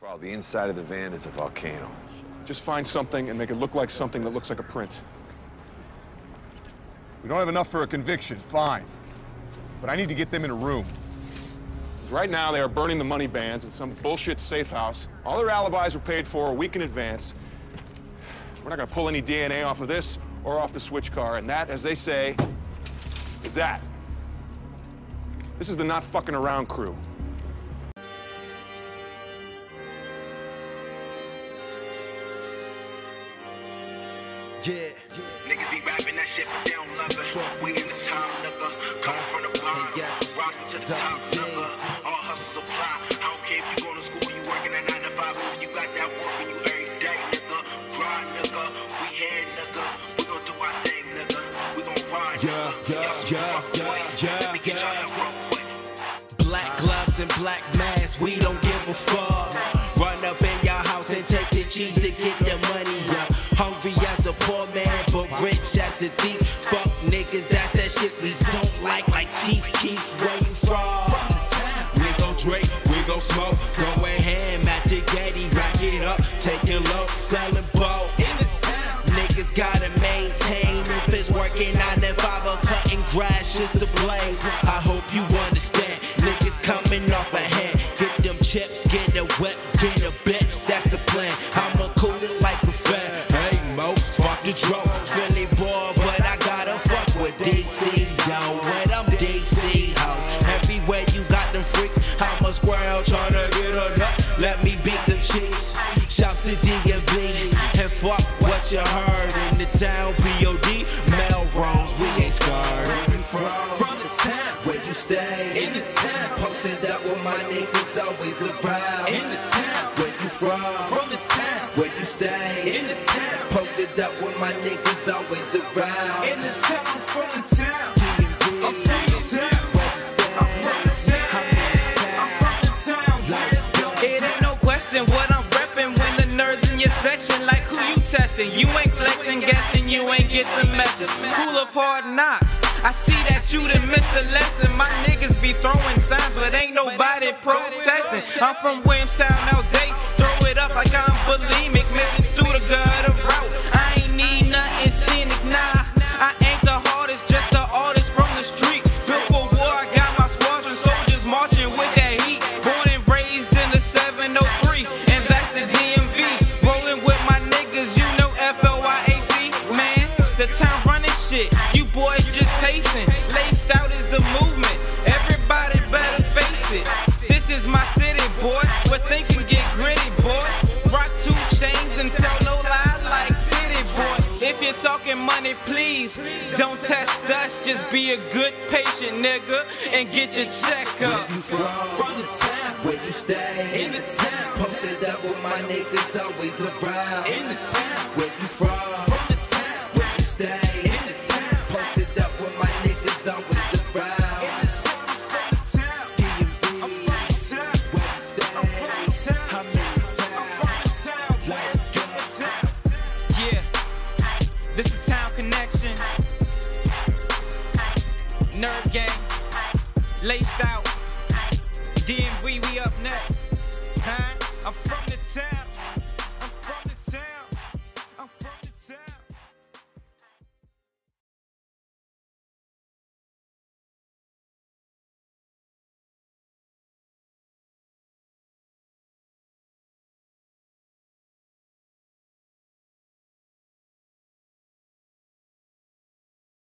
Carl, the inside of the van is a volcano. Just find something and make it look like something that looks like a print. We don't have enough for a conviction, fine. But I need to get them in a room. Right now, they are burning the money bands in some bullshit safe house. All their alibis were paid for a week in advance. We're not gonna pull any DNA off of this or off the switch car, and that, as they say, is that. This is the not fucking around crew. Yeah. Niggas be rapping that shit, but they don't love it. We in the time, nigga. Coming from the bottom, yes. rising to the top, nigga. All hustle supply. I don't care if you going to school, you working at 9 to 5, but you got that work and you every day, nigga. Grind, nigga. We here, nigga. We gon' do our thing, nigga. We gon' ride, Yeah, nigga. yeah, yeah, yeah, yeah, Let me get y'all yeah. quick. Black gloves and black masks, we don't give a fuck. A thief. Fuck niggas, that's that shit we don't like. Like Chief Keef, where you from? We gon' drink, we gon' smoke, going ham at the Getty, rack it up, taking low, selling boat. Niggas gotta maintain if it's working nine to five cutting grass just to blaze. I hope you understand. Niggas coming off a hand. Get them chips, get a whip, get a bitch. That's the plan. I'ma cool it like a fan. Hey, Mo, spark the drum. Squirrel trying to get a nut. Let me beat the cheeks. Shouts to DMV. And fuck what you heard in the town. POD, Melrose, we ain't scared. Where you from? From the town, Where you stay? in the town, Posted up with my niggas always around. in the town, Where you from? from the town, Where you stay? in the town, Posted up with my niggas always around. in the town, from the town. I'm section like who you testing. You ain't flexing, guessing you ain't get the message. School of hard knocks. I see that you done missed the lesson. My niggas be throwing signs, but ain't nobody protesting. I'm from Williamstown, day. Throw it up like I'm bulimic, make it through the gutter route. Talking money, please don't test us. Just be a good patient, nigga, and get your check up. you from? From the town, Where you stay? in the town, Posted up with my niggas always around. in the town, This is Town Connection. Nerd Gang. Laced out. DMV, we up next. Huh? I'm from the town.